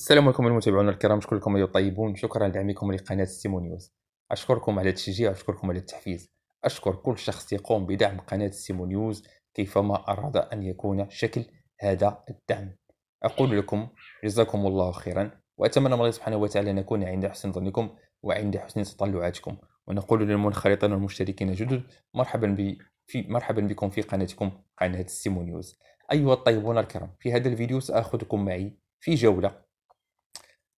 السلام عليكم المتابعون الكرام شكون لكم أيها الطيبون. شكرا لدعمكم لقناة سيمو نيوز. أشكركم على التشجيع أشكركم على التحفيز. أشكر كل شخص يقوم بدعم قناة سيمو نيوز كيفما أراد أن يكون شكل هذا الدعم. أقول لكم جزاكم الله خيرا وأتمنى من الله سبحانه وتعالى أن نكون عند حسن ظنكم وعند حسن تطلعاتكم. ونقول للمنخرطين والمشتركين الجدد مرحبا ب في مرحبا بكم في قناتكم قناة سيمو نيوز. أيها الطيبون الكرام في هذا الفيديو سأخذكم معي في جولة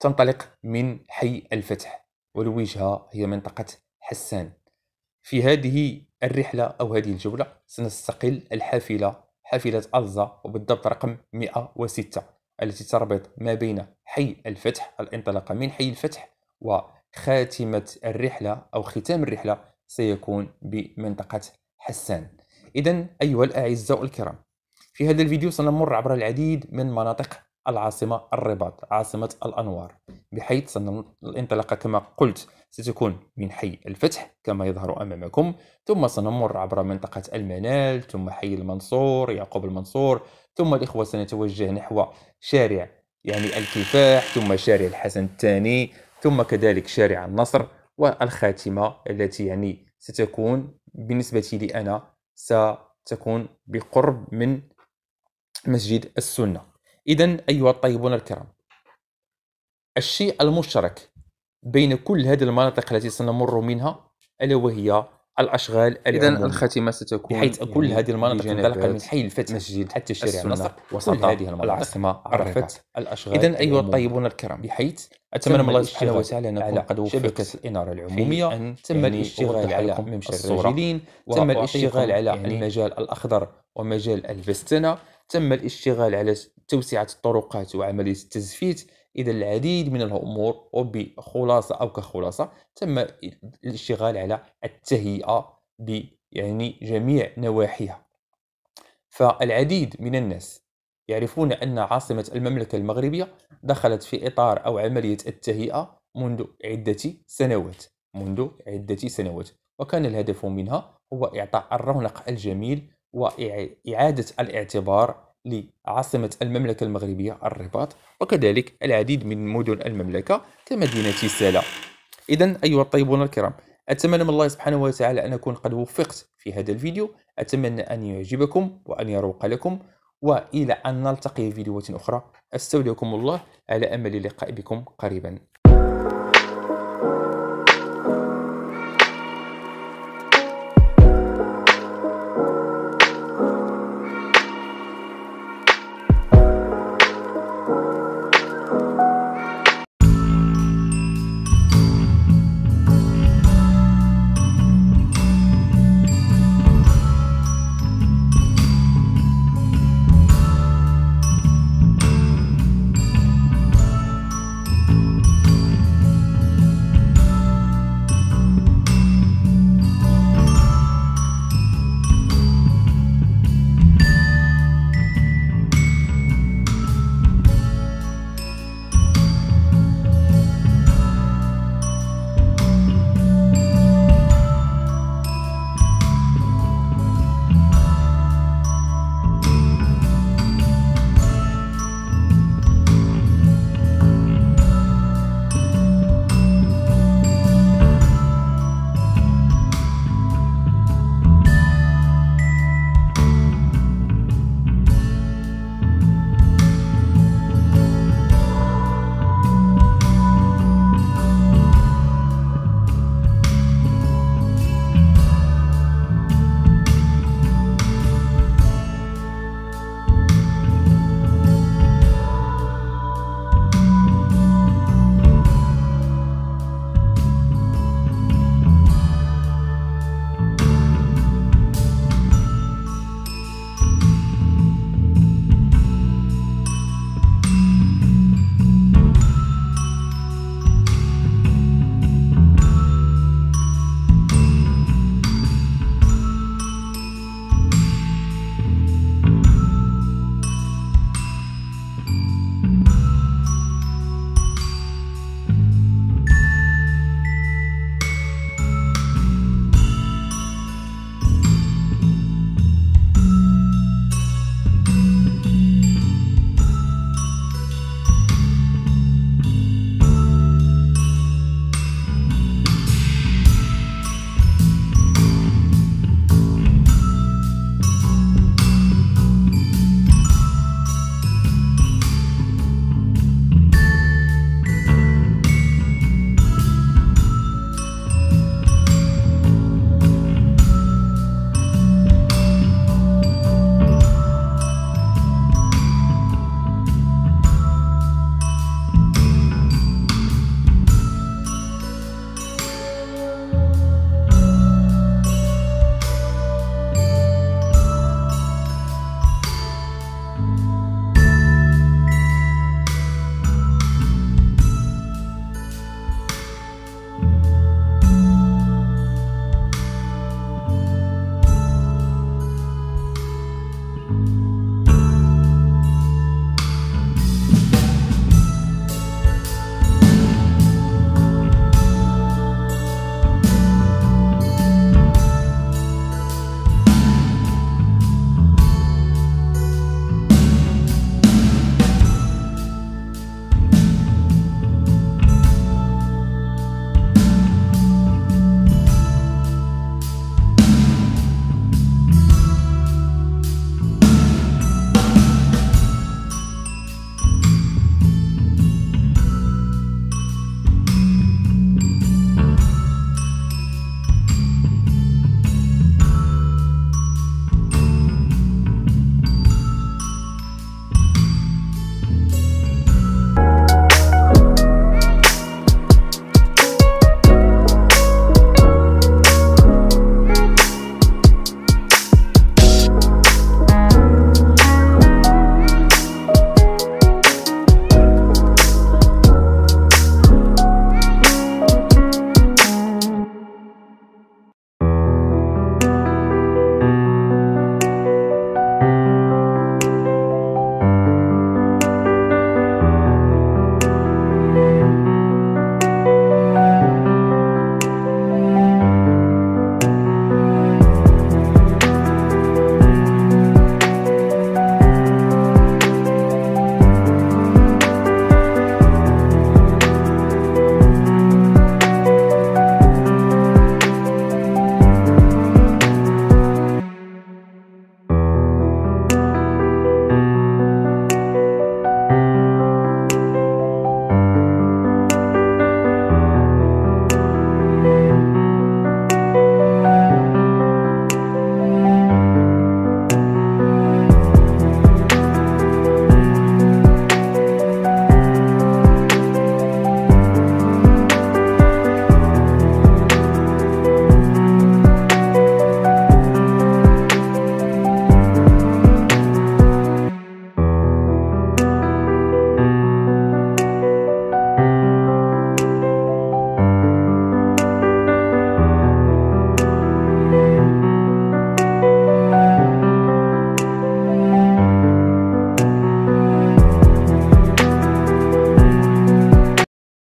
تنطلق من حي الفتح والوجهة هي منطقة حسان. في هذه الرحلة أو هذه الجولة سنستقل الحافلة حافلة ألزا وبالضبط رقم 106 التي تربط ما بين حي الفتح الانطلاقة من حي الفتح وخاتمة الرحلة أو ختام الرحلة سيكون بمنطقة حسان. إذا أيها الأعزاء الكرام في هذا الفيديو سنمر عبر العديد من مناطق العاصمة الرباط عاصمة الأنوار. بحيث الانطلاقة كما قلت ستكون من حي الفتح كما يظهر أمامكم ثم سنمر عبر منطقة المنال ثم حي المنصور يعقوب المنصور ثم الإخوة سنتوجه نحو شارع يعني الكفاح ثم شارع الحسن الثاني ثم كذلك شارع النصر والخاتمة التي يعني ستكون بالنسبة لي أنا ستكون بقرب من مسجد السنة. إذا أيها الطيبون الكرام الشيء المشترك بين كل هذه المناطق التي سنمر منها ألا وهي الأشغال اذا الخاتمة ستكون بحيث كل يعني هذه المناطق تنطلق من حي الفتح مسجد حتى شارع النصر وسط هذه العاصمة عرفت. الأشغال اذا أيها الطيبون الكرام بحيث أتمنى من الله سبحانه وتعالى أن نكون قد شبكة الاناره العمومية. أن تم يعني الإشتغال على ممشى الراجلين تم الإشتغال على يعني المجال الأخضر ومجال الفستنة. تم الاشتغال على توسعة الطرقات وعمليه التزفيت. إذا العديد من الأمور وبخلاصة أو كخلاصة تم الاشتغال على التهيئة ب يعني جميع نواحيها. فالعديد من الناس يعرفون أن عاصمة المملكة المغربية دخلت في إطار أو عملية التهيئة منذ عدة سنوات منذ عدة سنوات. وكان الهدف منها هو إعطاء الرونق الجميل وإعادة الاعتبار لعاصمة المملكة المغربية الرباط وكذلك العديد من مدن المملكة كمدينة سالا إذا أيها الطيبون الكرام أتمنى من الله سبحانه وتعالى أن أكون قد وفقت في هذا الفيديو. أتمنى أن يعجبكم وأن يروق لكم. وإلى أن نلتقي في فيديوهات أخرى أستودعكم الله على أمل اللقاء بكم قريبا.